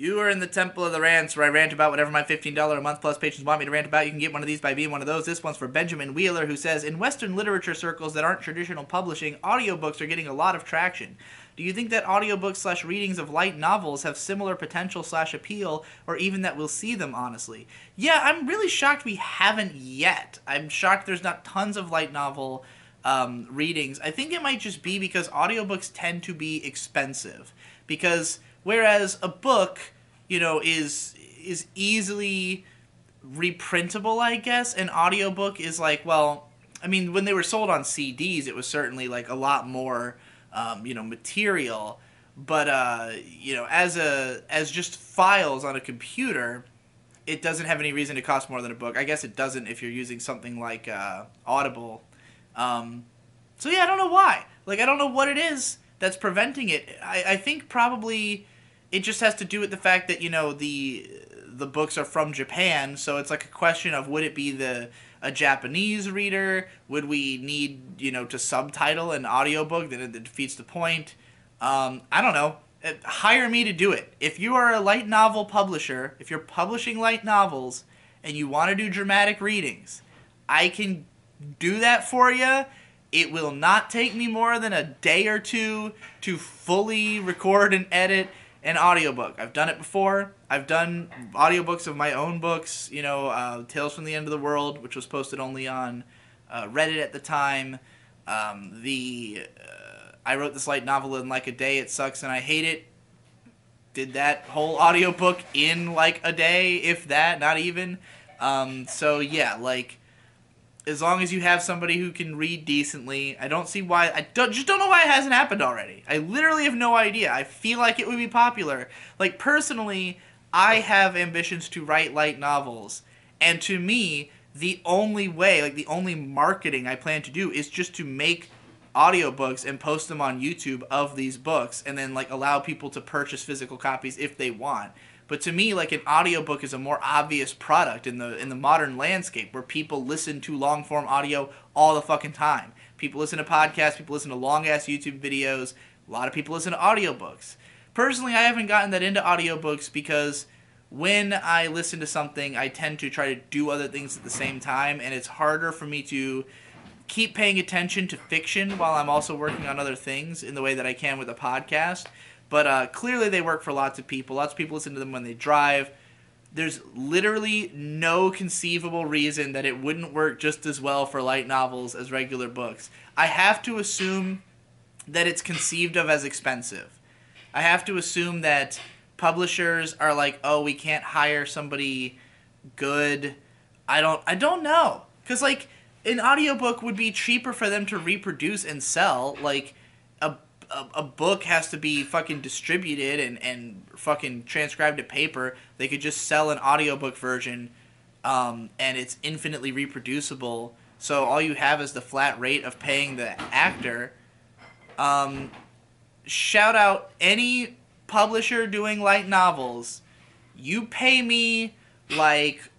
You are in the Temple of the Rants, where I rant about whatever my $15 a month plus patrons want me to rant about. You can get one of these by being one of those. This one's for Benjamin Wheeler, who says In Western literature circles that aren't traditional publishing, audiobooks are getting a lot of traction. Do you think that audiobooks slash readings of light novels have similar potential slash appeal, or even that we'll see them, honestly? Yeah, I'm really shocked we haven't yet. I'm shocked there's not tons of light novel um, readings. I think it might just be because audiobooks tend to be expensive. Because whereas a book, you know, is is easily reprintable, I guess, an audiobook is like, well, I mean, when they were sold on CDs, it was certainly like a lot more, um, you know, material. But uh, you know, as a as just files on a computer, it doesn't have any reason to cost more than a book. I guess it doesn't if you're using something like uh, Audible. Um, so yeah, I don't know why. Like, I don't know what it is that's preventing it. I, I think probably it just has to do with the fact that you know the the books are from Japan, so it's like a question of would it be the a Japanese reader? Would we need you know to subtitle an audiobook? Then it defeats the point. Um, I don't know. Uh, hire me to do it. If you are a light novel publisher, if you're publishing light novels and you want to do dramatic readings, I can do that for you. It will not take me more than a day or two to fully record and edit an audiobook. I've done it before. I've done audiobooks of my own books, you know, uh, Tales from the End of the World, which was posted only on uh, Reddit at the time. Um, the uh, I wrote this light novel in like a day. It sucks and I hate it. Did that whole audiobook in like a day, if that, not even. Um, so yeah, like as long as you have somebody who can read decently, I don't see why. I don't, just don't know why it hasn't happened already. I literally have no idea. I feel like it would be popular. Like personally, I have ambitions to write light novels, and to me, the only way, like the only marketing I plan to do, is just to make audiobooks and post them on YouTube of these books, and then like allow people to purchase physical copies if they want. But to me, like an audiobook is a more obvious product in the in the modern landscape where people listen to long form audio all the fucking time. People listen to podcasts, people listen to long ass YouTube videos, a lot of people listen to audiobooks. Personally, I haven't gotten that into audiobooks because when I listen to something, I tend to try to do other things at the same time, and it's harder for me to keep paying attention to fiction while I'm also working on other things in the way that I can with a podcast. But uh, clearly, they work for lots of people. Lots of people listen to them when they drive. There's literally no conceivable reason that it wouldn't work just as well for light novels as regular books. I have to assume that it's conceived of as expensive. I have to assume that publishers are like, "Oh, we can't hire somebody good." I don't I don't know. Cuz like an audiobook would be cheaper for them to reproduce and sell. Like a, a book has to be fucking distributed and, and fucking transcribed to paper. They could just sell an audiobook version um, and it's infinitely reproducible. So all you have is the flat rate of paying the actor. Um, shout out any publisher doing light novels. You pay me like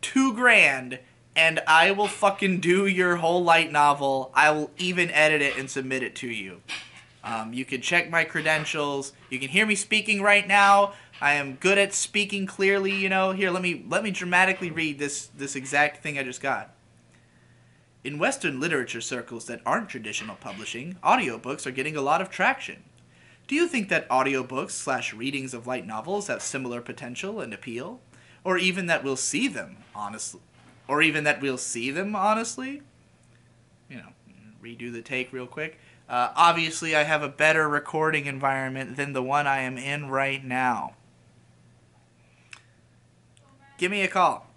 two grand and I will fucking do your whole light novel. I will even edit it and submit it to you. Um, you can check my credentials. You can hear me speaking right now. I am good at speaking clearly. You know, here let me let me dramatically read this this exact thing I just got. In Western literature circles that aren't traditional publishing, audiobooks are getting a lot of traction. Do you think that audiobooks slash readings of light novels have similar potential and appeal? Or even that we'll see them, honestly? Or even that we'll see them, honestly? You know, redo the take real quick. Uh, obviously, I have a better recording environment than the one I am in right now. Give me a call.